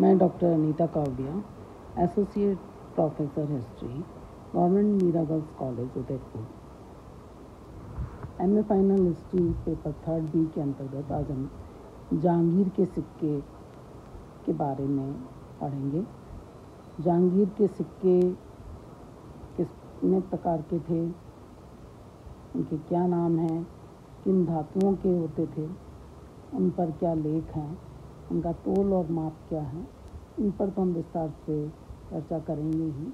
मैं doctor Anita Kawadia associate professor history, government Meera girls college, Udaipur. M A final history paper third B के अंतर्गत आज हम जहांगीर के सिक्के के बारे में पढ़ेंगे। जहांगीर के सिक्के कितने प्रकार के थे? उनके क्या नाम हैं? किन धातुओं के होते थे? उन पर क्या लेख हैं? उनका तोल और माप क्या है, इन पर तो हम विस्तार से चर्चा करेंगे ही।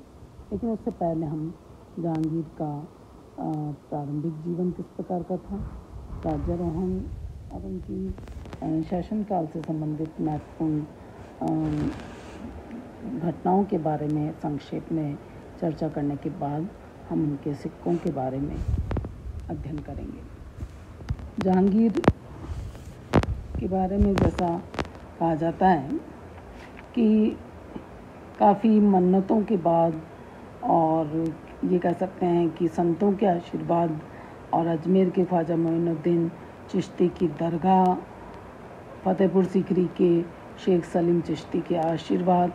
लेकिन उससे पहले हम जहांगीर का प्रारंभिक जीवन किस प्रकार का था राज्यारोहण और उनकी शासनकाल से संबंधित महत्वपूर्ण घटनाओं के बारे में संक्षेप में चर्चा करने के बाद हम उनके सिक्कों के बारे में अध्ययन करेंगे। जहांगीर के बारे में जैसा कहा जाता है कि काफ़ी मन्नतों के बाद और ये कह सकते हैं कि संतों के आशीर्वाद और अजमेर के ख्वाजा मोइनुद्दीन चिश्ती की दरगाह, फतेहपुर सीकरी के शेख सलीम चिश्ती के आशीर्वाद,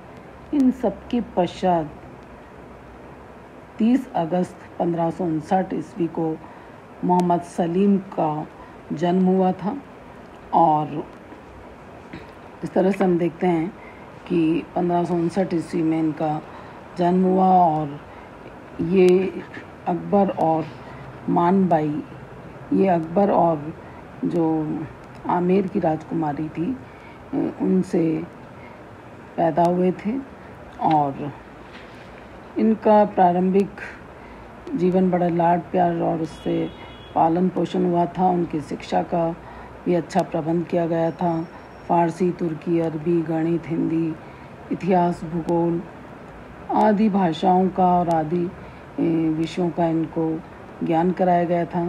इन सब के पश्चात 30 अगस्त पंद्रह ईस्वी को मोहम्मद सलीम का जन्म हुआ था और इस तरह से हम देखते हैं कि पंद्रह ईस्वी में इनका जन्म हुआ और ये अकबर और मानबाई, ये अकबर और जो आमेर की राजकुमारी थी, उनसे पैदा हुए थे और इनका प्रारंभिक जीवन बड़ा लाड प्यार और उससे पालन पोषण हुआ था, उनकी शिक्षा का भी अच्छा प्रबंध किया गया था। फ़ारसी, तुर्की, अरबी, गणित, हिंदी, इतिहास, भूगोल आदि भाषाओं का और आदि विषयों का इनको ज्ञान कराया गया था।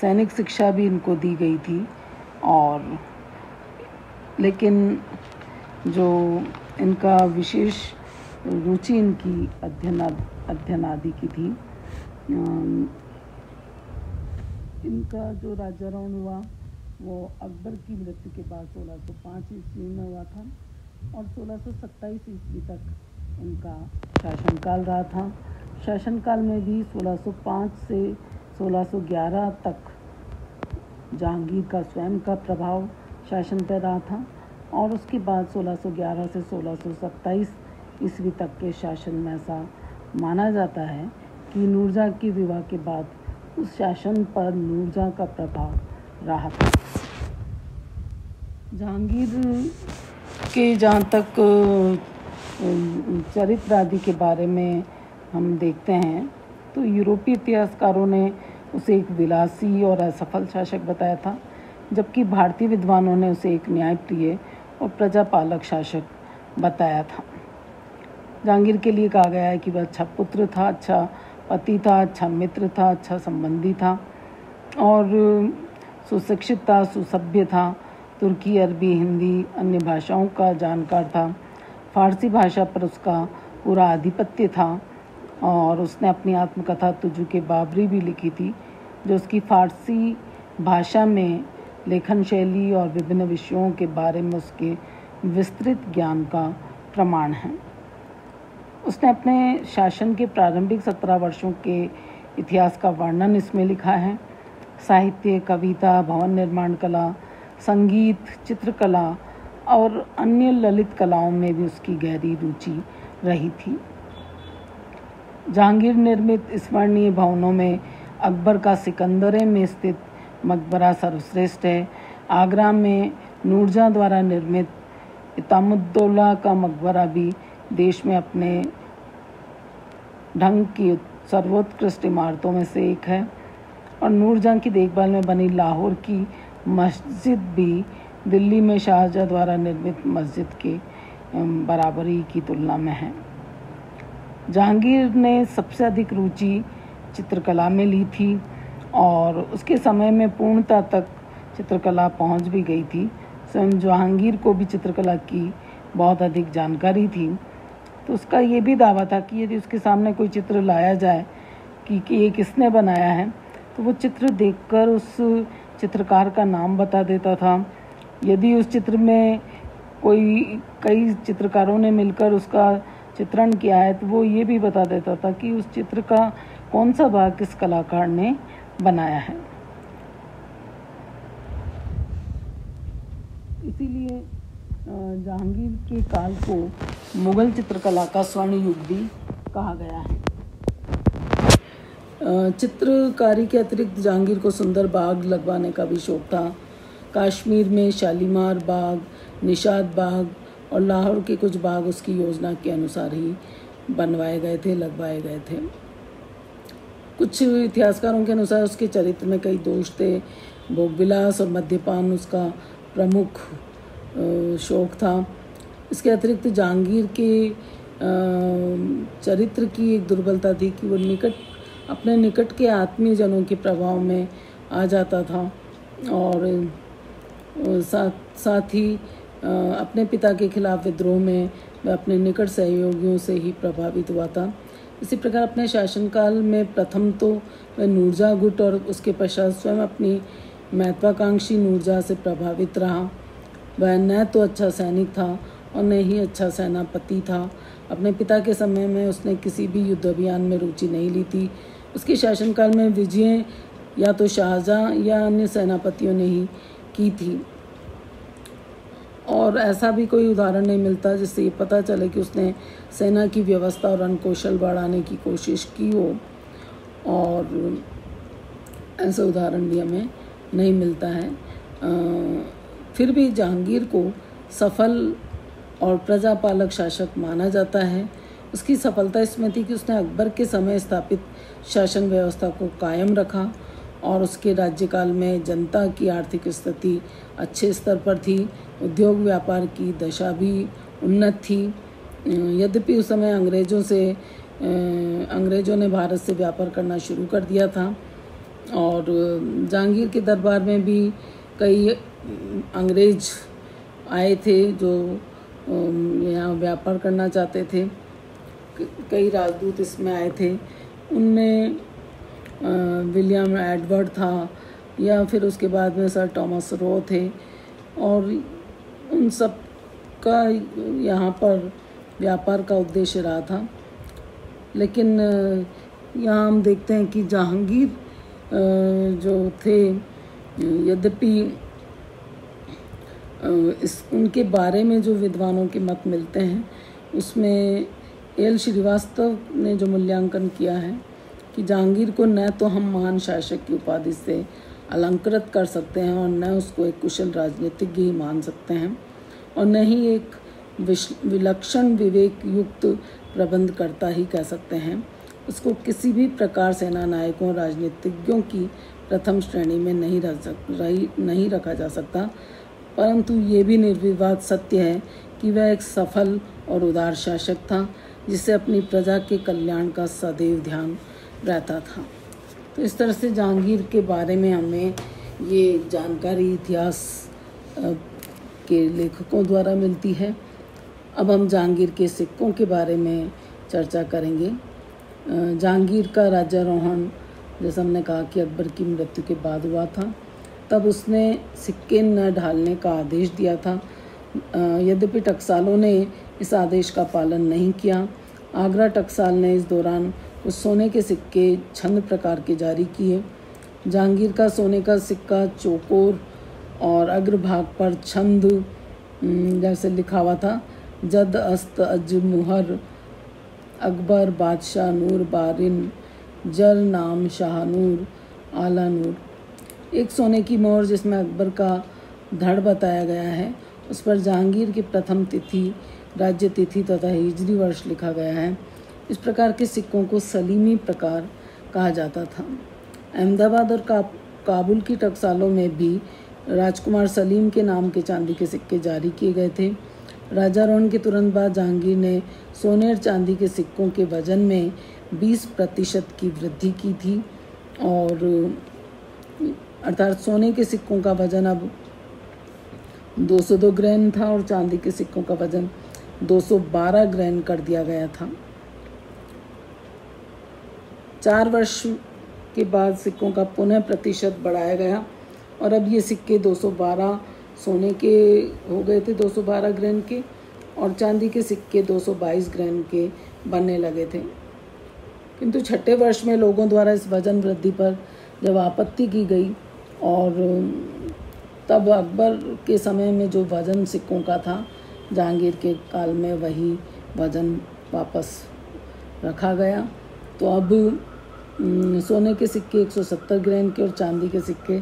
सैनिक शिक्षा भी इनको दी गई थी और लेकिन जो इनका विशेष रुचि इनकी अध्ययन अध्ययन आदि की थी इनका जो राजा राज्यारोहण हुआ वो अकबर की मृत्यु के बाद 1605 ईस्वी में हुआ था और 1627 ईस्वी तक उनका शासनकाल रहा था। शासनकाल में भी 1605 से 1611 तक जहांगीर का स्वयं का प्रभाव शासन पर रहा था और उसके बाद 1611 से 1627 ईस्वी तक के शासन में ऐसा माना जाता है कि नूरजहाँ के विवाह के बाद उस शासन पर नूरजहाँ का प्रभाव रहा था जहांगीर के जहाँ तक चरित्र आदि के बारे में हम देखते हैं तो यूरोपीय इतिहासकारों ने उसे एक विलासी और असफल शासक बताया था, जबकि भारतीय विद्वानों ने उसे एक न्यायप्रिय और प्रजापालक शासक बताया था। जहांगीर के लिए कहा गया है कि वह अच्छा पुत्र था अच्छा पति था अच्छा मित्र था अच्छा संबंधी था, और सुशिक्षित था सुसभ्य था तुर्की, अरबी, हिंदी, अन्य भाषाओं का जानकार था। फारसी भाषा पर उसका पूरा आधिपत्य था और उसने अपनी आत्मकथा तुजू के बाबरी भी लिखी थी, जो उसकी फारसी भाषा में लेखन शैली और विभिन्न विषयों के बारे में उसके विस्तृत ज्ञान का प्रमाण है। उसने अपने शासन के प्रारंभिक सत्रह वर्षों के इतिहास का वर्णन इसमें लिखा है। साहित्य, कविता, भवन निर्माण कला, संगीत, चित्रकला और अन्य ललित कलाओं में भी उसकी गहरी रुचि रही थी। जहांगीर निर्मित स्मरणीय भवनों में अकबर का सिकंदरे में स्थित मकबरा सर्वश्रेष्ठ है। आगरा में नूरजहाँ द्वारा निर्मित इतामुद्दौला का मकबरा भी देश में अपने ढंग की सर्वोत्कृष्ट इमारतों में से एक है। और नूरजहाँ की देखभाल में बनी लाहौर की मस्जिद भी दिल्ली में शाहजहाँ द्वारा निर्मित मस्जिद के बराबरी की तुलना में है। जहांगीर ने सबसे अधिक रुचि चित्रकला में ली थी और उसके समय में पूर्णता तक चित्रकला पहुँच भी गई थी। स्वयं जहांगीर को भी चित्रकला की बहुत अधिक जानकारी थी। तो उसका ये भी दावा था कि यदि उसके सामने कोई चित्र लाया जाए कि, कि ये किसने बनाया है तो वो चित्र देखकर उस चित्रकार का नाम बता देता था। यदि उस चित्र में कोई, कई चित्रकारों ने मिलकर उसका चित्रण किया है तो वो ये भी बता देता था कि उस चित्र का कौन सा भाग किस कलाकार ने बनाया है। इसीलिए जहांगीर के काल को मुगल चित्रकला का स्वर्ण युग भी कहा गया है। चित्रकारी के अतिरिक्त जहांगीर को सुंदर बाग लगवाने का भी शौक था कश्मीर में शालीमार बाग, निषाद बाग और लाहौर के कुछ बाग उसकी योजना के अनुसार ही बनवाए गए थे, लगवाए गए थे। कुछ इतिहासकारों के अनुसार उसके चरित्र में कई दोष थे। भोगविलास और मद्यपान उसका प्रमुख शौक था। इसके अतिरिक्त जहांगीर के चरित्र की एक दुर्बलता थी कि वो निकट अपने निकट के आत्मीय जनों के प्रभाव में आ जाता था और साथ साथ ही अपने पिता के खिलाफ विद्रोह में वह अपने निकट सहयोगियों से ही प्रभावित हुआ था। इसी प्रकार अपने शासनकाल में प्रथम तो वह नूरजा गुट और उसके पश्चात स्वयं अपनी महत्वाकांक्षी नूरजा से प्रभावित रहा। वह न तो अच्छा सैनिक था और न ही अच्छा सेनापति था। अपने पिता के समय में उसने किसी भी युद्ध अभियान में रुचि नहीं ली थी। उसके शासनकाल में विजय या तो शाहजहाँ या अन्य सेनापतियों ने ही की थी। और ऐसा भी कोई उदाहरण नहीं मिलता जिससे ये पता चले कि उसने सेना की व्यवस्था और अनकौशल बढ़ाने की कोशिश की हो। और ऐसा उदाहरण भी हमें नहीं मिलता है। आ, फिर भी जहांगीर को सफल और प्रजापालक शासक माना जाता है। उसकी सफलता इसमें थी कि उसने अकबर के समय स्थापित शासन व्यवस्था को कायम रखा और उसके राज्यकाल में जनता की आर्थिक स्थिति अच्छे स्तर पर थी। उद्योग व्यापार की दशा भी उन्नत थी। यद्यपि उस समय अंग्रेज़ों से अंग्रेज़ों ने भारत से व्यापार करना शुरू कर दिया था और जहांगीर के दरबार में भी कई अंग्रेज़ आए थे जो यहाँ व्यापार करना चाहते थे। कई राजदूत इसमें आए थे। उनमें विलियम एडवर्ड था, या फिर उसके बाद में सर टॉमस रो थे। और उन सब का यहाँ पर व्यापार का उद्देश्य रहा था। लेकिन यहाँ हम देखते हैं कि जहांगीर जो थे, यद्यपि इस, उनके बारे में जो विद्वानों के मत मिलते हैं, उसमें एल श्रीवास्तव ने जो मूल्यांकन किया है कि जहांगीर को न तो हम महान शासक की उपाधि से अलंकृत कर सकते हैं और न उसको एक कुशल राजनीतिज्ञ ही मान सकते हैं और न ही एक विलक्षण विवेक युक्त प्रबंध करता ही कह सकते हैं। उसको किसी भी प्रकार सेना नायकों राजनीतिज्ञों की प्रथम श्रेणी में नहीं रह सक नहीं रखा जा सकता। परंतु ये भी निर्विवाद सत्य है कि वह एक सफल और उदार शासक था, जिसे अपनी प्रजा के कल्याण का सदैव ध्यान रहता था। तो इस तरह से जहांगीर के बारे में हमें ये जानकारी इतिहास के लेखकों द्वारा मिलती है। अब हम जहांगीर के सिक्कों के बारे में चर्चा करेंगे। जहांगीर का राज्यारोहण जैसा हमने कहा कि अकबर की मृत्यु के बाद हुआ था। तब उसने सिक्के न ढालने का आदेश दिया था। यद्यपि टकसालों ने इस आदेश का पालन नहीं किया, आगरा टकसाल ने इस दौरान उस सोने के सिक्के छंद प्रकार के जारी किए। जहांगीर का सोने का सिक्का, चौकोर और अग्रभाग पर छंद जैसे लिखा हुआ था, जद अस्त अज मुहर अकबर बादशाह नूर बारिन, जर नाम शाहनूर आला नूर। एक सोने की मोहर जिसमें अकबर का धड़ बताया गया है उस पर जहांगीर की प्रथम तिथि राज्य तिथि तथा हिजरी वर्ष लिखा गया है। इस प्रकार के सिक्कों को सलीमी प्रकार कहा जाता था। अहमदाबाद और का, काबुल की टकसालों में भी राजकुमार सलीम के नाम के चांदी के सिक्के जारी किए गए थे। राजारोहण के तुरंत बाद जहांगीर ने सोने और चांदी के सिक्कों के वज़न में 20 प्रतिशत की वृद्धि की थी और अर्थात सोने के सिक्कों का वज़न अब 202 ग्रैन था और चांदी के सिक्कों का वज़न 212 ग्रैन कर दिया गया था। चार वर्ष के बाद सिक्कों का पुनः प्रतिशत बढ़ाया गया और अब ये सिक्के 212 सोने के हो गए थे 212 ग्राम के और चांदी के सिक्के 222 ग्राम के बनने लगे थे। किंतु छठे वर्ष में लोगों द्वारा इस वज़न वृद्धि पर जब आपत्ति की गई और तब अकबर के समय में जो वज़न सिक्कों का था, जहांगीर के काल में वही वज़न वापस रखा गया। तो अब सोने के सिक्के 170 ग्राम के और चांदी के सिक्के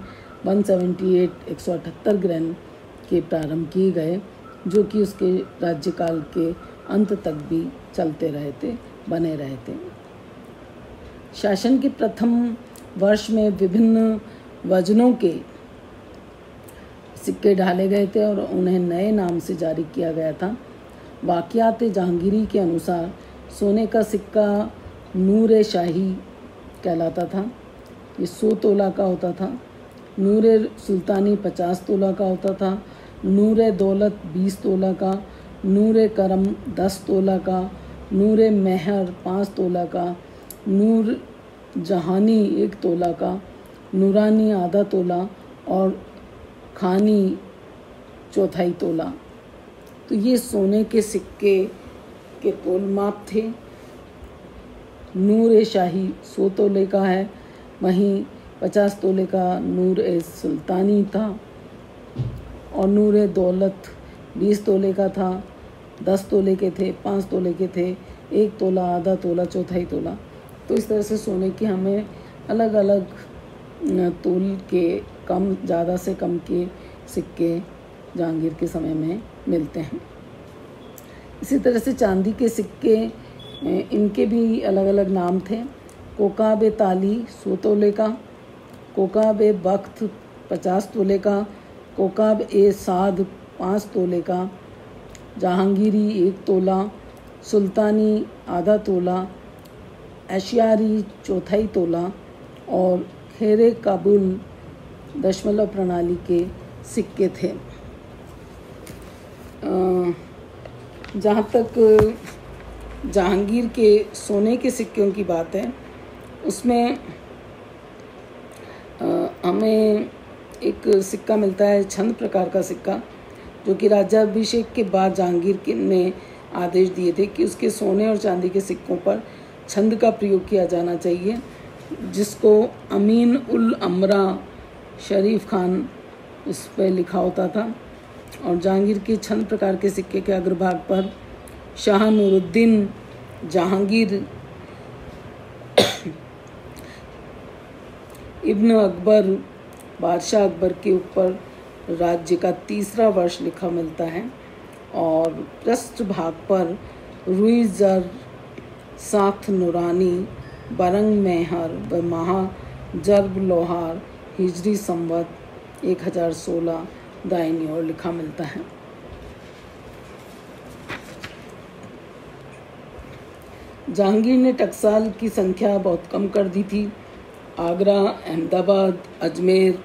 178 178 ग्राम के प्रारंभ किए गए, जो कि उसके राज्यकाल के अंत तक भी चलते रहे थे, बने रहे थे। शासन के प्रथम वर्ष में विभिन्न वजनों के सिक्के डाले गए थे और उन्हें नए नाम से जारी किया गया था। वाक़ात जहांगीरी के अनुसार सोने का सिक्का नूर शाही कहलाता था। ये सौ तोला का होता था। नूर सुल्तानी पचास तोला का होता था। नूर दौलत बीस तोला का नूर करम दस तोला का नूर महर पाँच तोला का नूर जहानी एक तोला का नूरानी आधा तोला और खानी चौथाई तोला। तो ये सोने के सिक्के के तोल माप थे। नूर ए शाही सौ तोले का है, वहीं पचास तोले का नूर ए सुल्तानी था और नूर ए दौलत बीस तोले का था, दस तोले के थे, पाँच तोले के थे, एक तोला, आधा तोला, चौथाई तोला। तो इस तरह से सोने की हमें अलग अलग तोल के कम, ज़्यादा से कम के सिक्के जहांगीर के समय में मिलते हैं। इसी तरह से चांदी के सिक्के इनके भी अलग अलग नाम थे। कोकाब ताली सौ तोले का कोकाब बख्त पचास तोले का कोकाब ए साध पाँच तोले का, जहांगीरी एक तोला, सुल्तानी आधा तोला, एशियारी चौथाई तोला और खेरे काबुल दशमलव प्रणाली के सिक्के थे। जहाँ तक जहांगीर के सोने के सिक्कों की बात है, उसमें हमें एक सिक्का मिलता है, छंद प्रकार का सिक्का, जो कि राज्याभिषेक के बाद जहांगीर ने आदेश दिए थे कि उसके सोने और चांदी के सिक्कों पर छंद का प्रयोग किया जाना चाहिए। जिसको अमीन उल अमरा शरीफ खान इस पर लिखा होता था। और जहांगीर के छंद प्रकार के सिक्के के अग्रभाग पर शाह नूरुद्दीन जहांगीर इब्न अकबर, बादशाह अकबर के ऊपर राज्य का तीसरा वर्ष लिखा मिलता है। और पृष्ठ भाग पर रुई जर साथ नुरानी बरंग मेहर व महा जर्ब लोहार हिजरी संवत 1016 दाइनी और लिखा मिलता है। जहांगीर ने टकसाल की संख्या बहुत कम कर दी थी। आगरा, अहमदाबाद, अजमेर,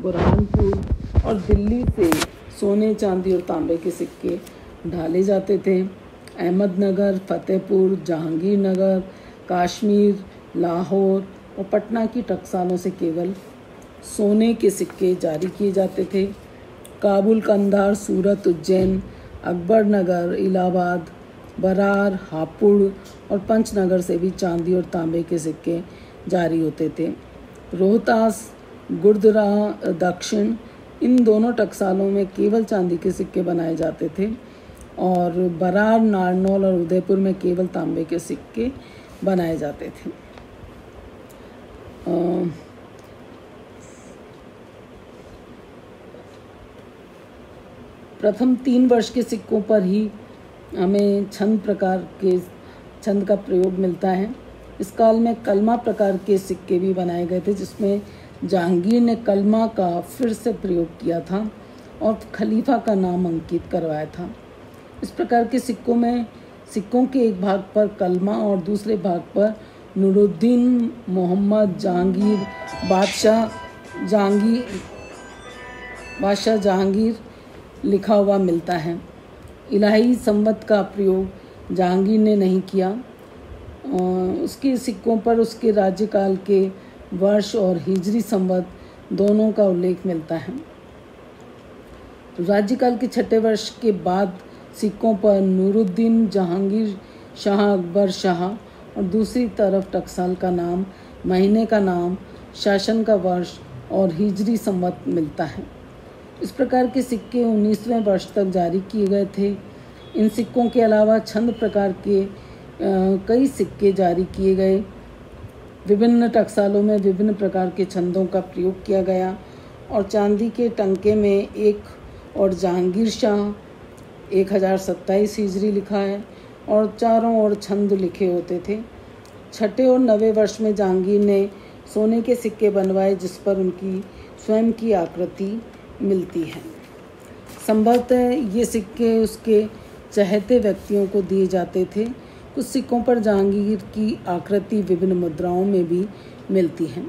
बुरहानपुर और दिल्ली से सोने, चांदी और तांबे के सिक्के ढाले जाते थे। अहमदनगर, फतेहपुर, जहांगीर नगर काश्मीर, लाहौर और पटना की टकसालों से केवल सोने के सिक्के जारी किए जाते थे। काबुल कंधार सूरत, उज्जैन अकबर नगर इलाहाबाद, बरार, हापुड़ और पंचनगर से भी चांदी और तांबे के सिक्के जारी होते थे। रोहतास गुरदरा दक्षिण, इन दोनों टकसालों में केवल चांदी के सिक्के बनाए जाते थे और बरार, नारनौल और उदयपुर में केवल तांबे के सिक्के बनाए जाते थे। प्रथम तीन वर्ष के सिक्कों पर ही हमें छंद प्रकार के, छंद का प्रयोग मिलता है। इस काल में कलमा प्रकार के सिक्के भी बनाए गए थे, जिसमें जहांगीर ने कलमा का फिर से प्रयोग किया था और खलीफा का नाम अंकित करवाया था। इस प्रकार के सिक्कों में सिक्कों के एक भाग पर कलमा और दूसरे भाग पर नूरुद्दीन मोहम्मद जहांगीर बादशाह जहांगीर बादशाह जहांगीर लिखा हुआ मिलता है। इलाही संवत का प्रयोग जहांगीर ने नहीं किया। उसके सिक्कों पर उसके राज्यकाल के वर्ष और हिजरी संवत दोनों का उल्लेख मिलता है। राज्यकाल के छठे वर्ष के बाद सिक्कों पर नूरुद्दीन जहांगीर शाह अकबर शाह और दूसरी तरफ़ टकसाल का नाम महीने का नाम शासन का वर्ष और हिजरी संवत मिलता है। इस प्रकार के सिक्के उन्नीसवें वर्ष तक जारी किए गए थे। इन सिक्कों के अलावा छंद प्रकार के आ, कई सिक्के जारी किए गए। विभिन्न टकसालों में विभिन्न प्रकार के छंदों का प्रयोग किया गया और चांदी के टंके में एक और जहांगीर शाह एक हज़ार सत्ताईस हिजरी लिखा है और चारों ओर छंद लिखे होते थे। छठे और नवे वर्ष में जहांगीर ने सोने के सिक्के बनवाए जिस पर उनकी स्वयं की आकृति मिलती है। संभवतः ये सिक्के उसके चहते व्यक्तियों को दिए जाते थे। कुछ सिक्कों पर जहांगीर की आकृति विभिन्न मुद्राओं में भी मिलती है।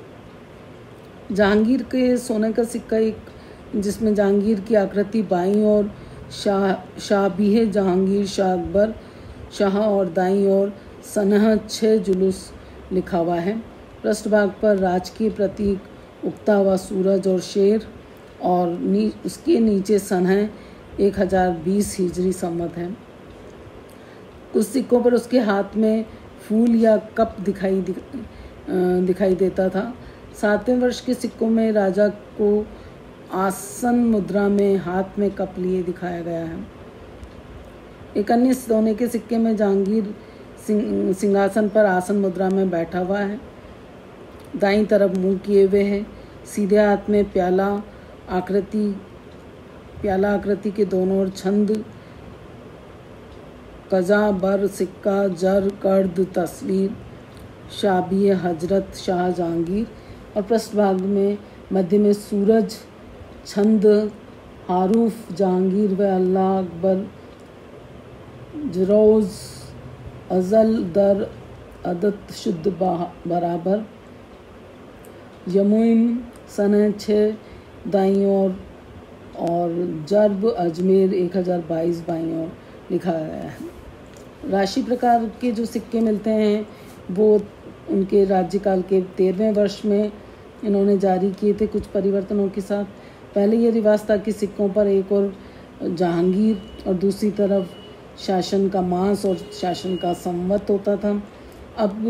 जहांगीर के सोने का सिक्का एक जिसमें जहांगीर की आकृति बाई और शाह, शाहबीह जहांगीर, शाह अकबर, शाह और दाई और सनह छः जुलूस लिखा हुआ है। पृष्ठभाग पर राजकीय प्रतीक उगता हुआ सूरज और शेर और नी, उसके नीचे सनह एक हज़ार बीस हिजरी सम्मत है। कुछ सिक्कों पर उसके हाथ में फूल या कप दिखाई दिखाई देता था। सातवें वर्ष के सिक्कों में राजा को आसन मुद्रा में हाथ में कप लिए दिखाया गया है। एक अन्य सोने के सिक्के में जहांगीर सिंहासन पर आसन मुद्रा में बैठा हुआ है। दाई तरफ़ मुँह किए हुए है। सीधे हाथ में प्याला आकृति प्याला आकृति के दोनों ओर छंद, कजा, बर, सिक्का, जर, कर्द, तस्वीर शाबी हज़रत शाह जहांगीर और पृष्ठभाग में मध्य में सूरज छंद हारूफ जहांगीर व अल्लाह अकबर, जरोज़, अज़ल, दर, अदत, शुद्ध बराबर। यमुन सन छः दाई और और जर्ब, अजमेर, एक हज़ार बाईस बाई और लिखा गया है। राशि प्रकार के जो सिक्के मिलते हैं, वो उनके राज्यकाल के तेरहवें वर्ष में इन्होंने जारी किए थे कुछ परिवर्तनों के साथ। पहले ये रिवाज था कि सिक्कों पर एक और जहांगीर और दूसरी तरफ़ शासन का मांस और शासन का संवत होता था। अब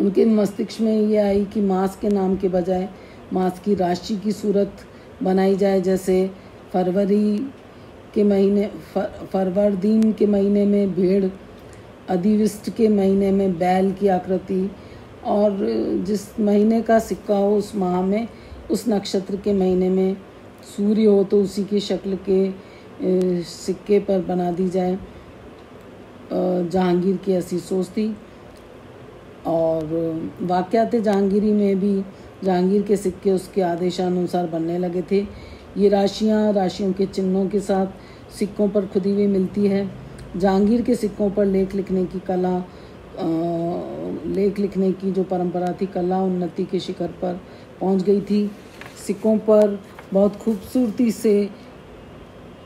उनके मस्तिष्क में ये आई कि मांस के नाम के बजाय मांस की राशि की सूरत बनाई जाए, जैसे फरवरी के महीने फरवरदीन के महीने में भेड़ अधिविष्ट के महीने में बैल की आकृति और जिस महीने का सिक्का हो उस माह में उस नक्षत्र के महीने में सूर्य हो तो उसी की शक्ल के सिक्के पर बना दी जाए। जहांगीर की ऐसी सोच थी और वाक़ात जहांगीरी में भी जहांगीर के सिक्के उसके आदेशानुसार बनने लगे थे। ये राशियाँ राशियों के चिन्हों के साथ सिक्कों पर खुदी हुई मिलती है। जहांगीर के सिक्कों पर लेख लिखने की कला लेख लिखने की जो परंपरा थी कला उन्नति के शिखर पर पहुँच गई थी। सिक्कों पर बहुत खूबसूरती से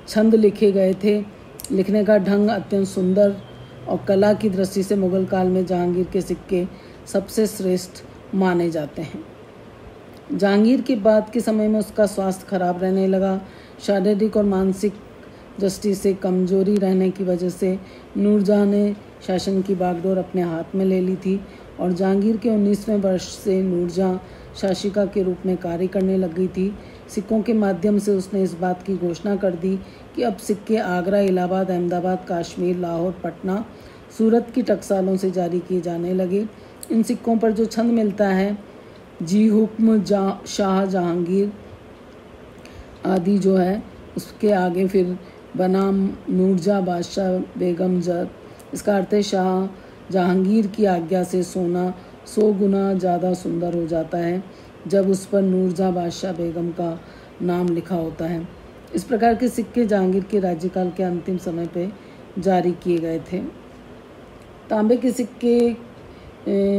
छंद लिखे गए थे। लिखने का ढंग अत्यंत सुंदर और कला की दृष्टि से मुगल काल में जहांगीर के सिक्के सबसे श्रेष्ठ माने जाते हैं। जहांगीर के बाद के समय में उसका स्वास्थ्य खराब रहने लगा। शारीरिक और मानसिक दृष्टि से कमज़ोरी रहने की वजह से नूरजहाँ ने शासन की बागडोर अपने हाथ में ले ली थी और जहांगीर के उन्नीसवें वर्ष से नूरजहाँ शासिका के रूप में कार्य करने लग गई थी। सिक्कों के माध्यम से उसने इस बात की घोषणा कर दी कि अब सिक्के आगरा, इलाहाबाद, अहमदाबाद, काश्मीर, लाहौर, पटना, सूरत की टकसालों से जारी किए जाने लगे। इन सिक्कों पर जो छंद मिलता है, जी हुक्म जा, शाह जहांगीर आदि जो है, उसके आगे फिर बनाम नूरजा बादशाह बेगम जर इसका अर्थ है शाह जहांगीर की आज्ञा से सोना सौ गुना ज़्यादा सुंदर हो जाता है, जब उस पर नूरजा बादशाह बेगम का नाम लिखा होता है। इस प्रकार के सिक्के जहांगीर के राज्यकाल के अंतिम समय पर जारी किए गए थे। तांबे के सिक्के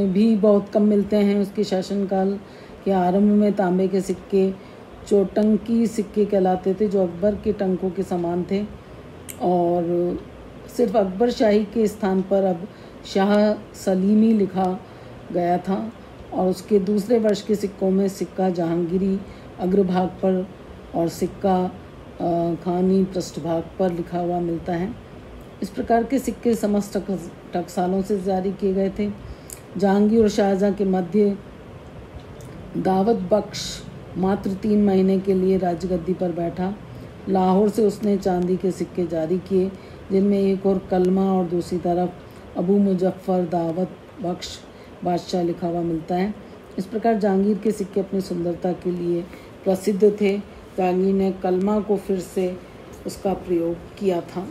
भी बहुत कम मिलते हैं उसके शासनकाल के आरंभ में। तांबे के सिक्के चोटंकी सिक्के कहलाते थे, जो अकबर के टंकों के समान थे। और सिर्फ़ अकबर शाही के स्थान पर अब शाह सलीमी लिखा गया था और उसके दूसरे वर्ष के सिक्कों में सिक्का जहांगीरी अग्रभाग पर और सिक्का खानी पृष्ठभाग पर लिखा हुआ मिलता है। इस प्रकार के सिक्के समस्त टकसालों से जारी किए गए थे। जहांगीर और शाहजहाँ के मध्य दावत बख्श मात्र तीन महीने के लिए राजगद्दी पर बैठा। लाहौर से उसने चांदी के सिक्के जारी किए, जिनमें एक और कलमा और दूसरी तरफ़, अबू मुजफ्फ़र दावत बख्श बादशाह लिखा हुआ मिलता है। इस प्रकार जहांगीर के सिक्के अपनी सुंदरता के लिए प्रसिद्ध थे। जहांगीर ने कलमा को फिर से उसका प्रयोग किया था।